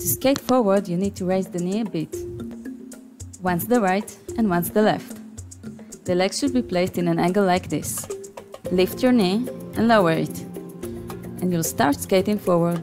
To skate forward, you need to raise the knee a bit. Once the right and once the left. The leg should be placed in an angle like this. Lift your knee and lower it. And you'll start skating forward.